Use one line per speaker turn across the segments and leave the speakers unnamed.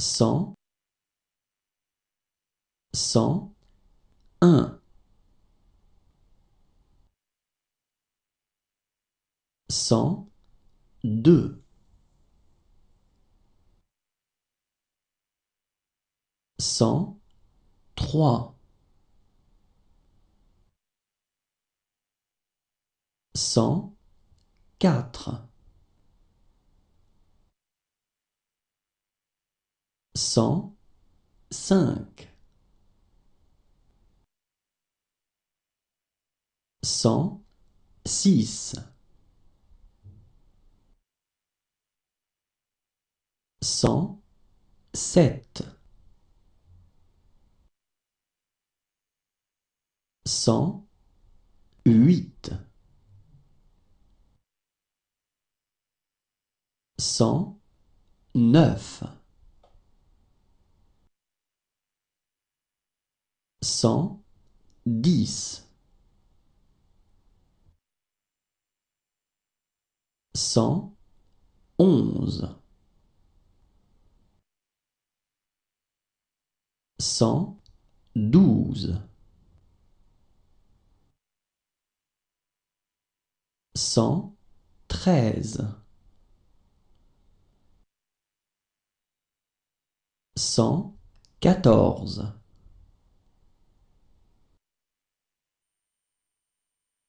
cent, cent un, cent deux, cent trois, cent quatre, cent cinq, cent six, cent sept, cent huit, cent neuf, cent dix, cent onze, cent douze, cent treize, cent quatorze,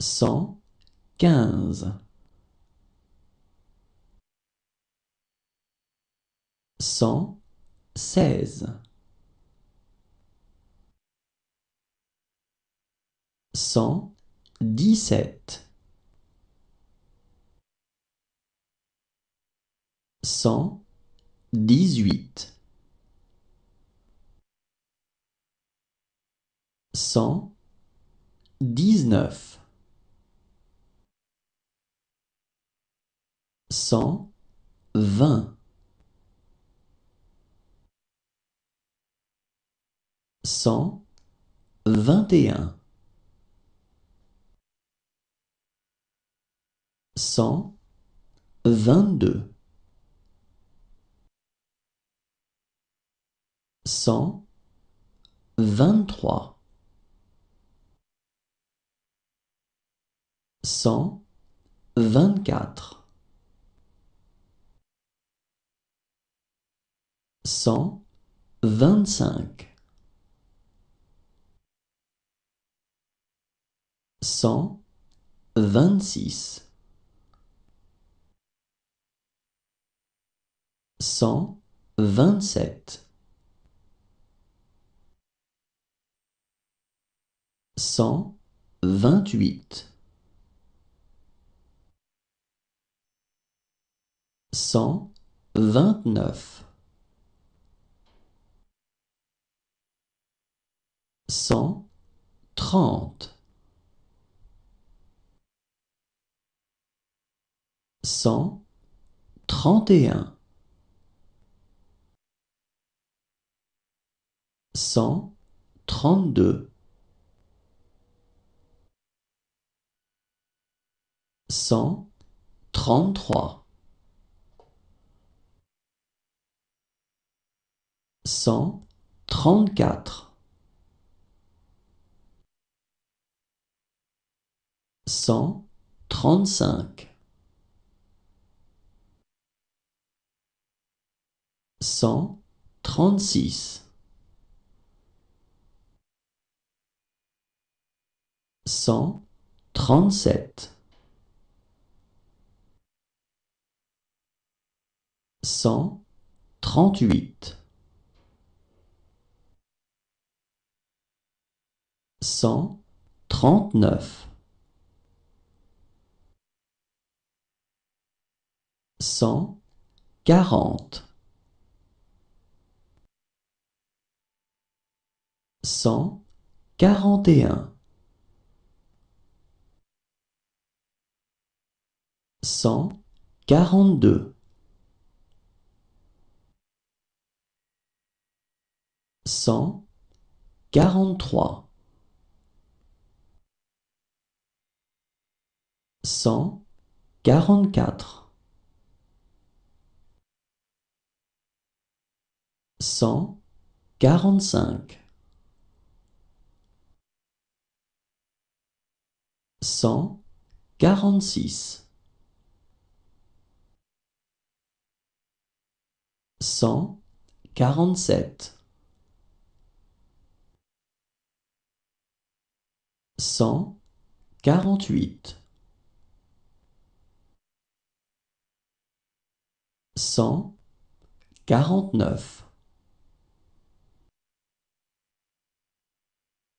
cent quinze, cent seize, cent dix-sept, cent dix-huit, cent dix-neuf, cent vingt, cent vingt et un, cent vingt-deux, cent vingt-trois, cent vingt-quatre, cent vingt-cinq, cent vingt-six, cent vingt-sept, cent vingt-huit, cent vingt-neuf, cent trente, cent trente et un, cent trente-deux, cent trente-trois, cent trente-quatre, cent trente-cinq, cent trente-six, cent trente-sept, cent trente-huit, cent trente-neuf, cent quarante, cent quarante et un, cent quarante-deux, cent quarante-trois, cent quarante-quatre, cent quarante-cinq, cent quarante-six, cent quarante-sept, cent quarante-huit, cent quarante-neuf,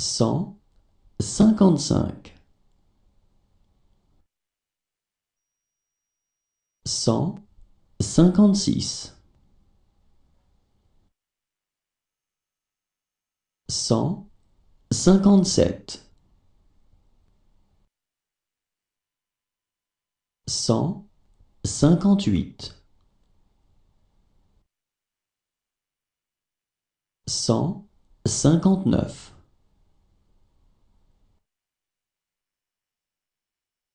cent cinquante-cinq, cent cinquante-six, cent cinquante-sept, cent cinquante-huit, cent cinquante-neuf,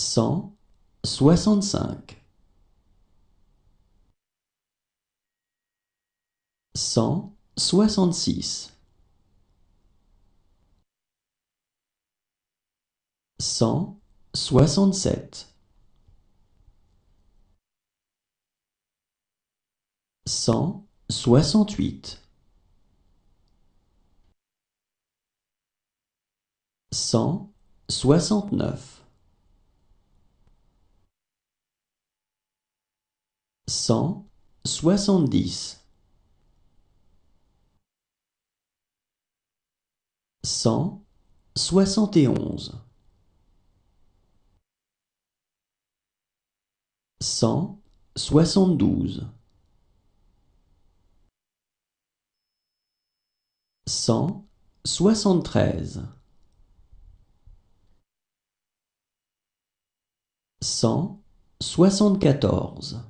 cent soixante-cinq, cent soixante-six, cent soixante-sept, cent soixante-huit, cent soixante-neuf, cent soixante-dix, cent soixante et onze, cent soixante-douze, cent soixante-treize, cent soixante-quatorze,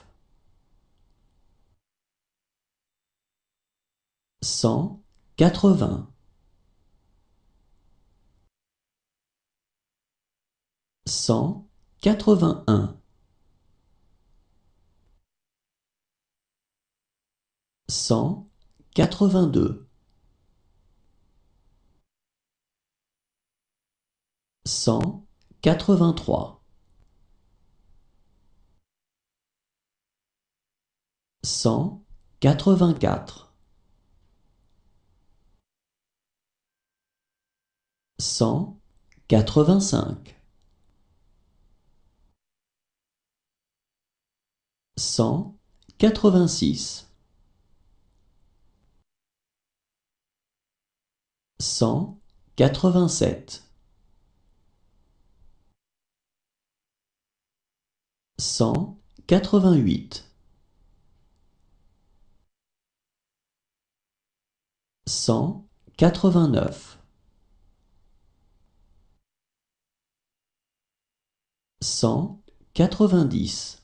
cent quatre-vingts, cent quatre-vingt-un, cent quatre-vingt-deux, cent quatre-vingt-trois, cent quatre-vingt-quatre, cent quatre-vingt-cinq, cent quatre-vingt-six, cent quatre-vingt-sept, cent quatre-vingt-huit, cent quatre-vingt-neuf, cent quatre-vingt-dix,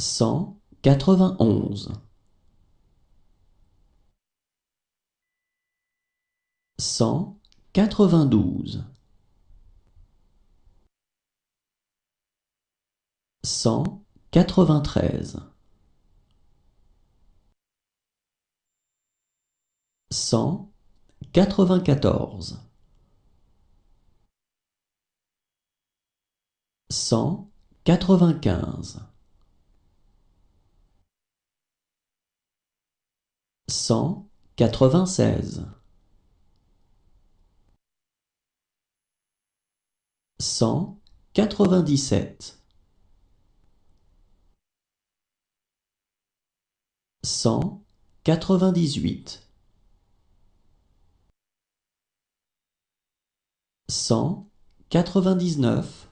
cent quatre-vingt-onze, cent quatre-vingt-douze, cent quatre-vingt-treize, cent quatre-vingt-quatorze, cent quatre-vingt-quinze, cent quatre-vingt-seize, cent quatre-vingt-dix-sept, cent quatre-vingt-dix-huit, cent quatre-vingt-dix-neuf,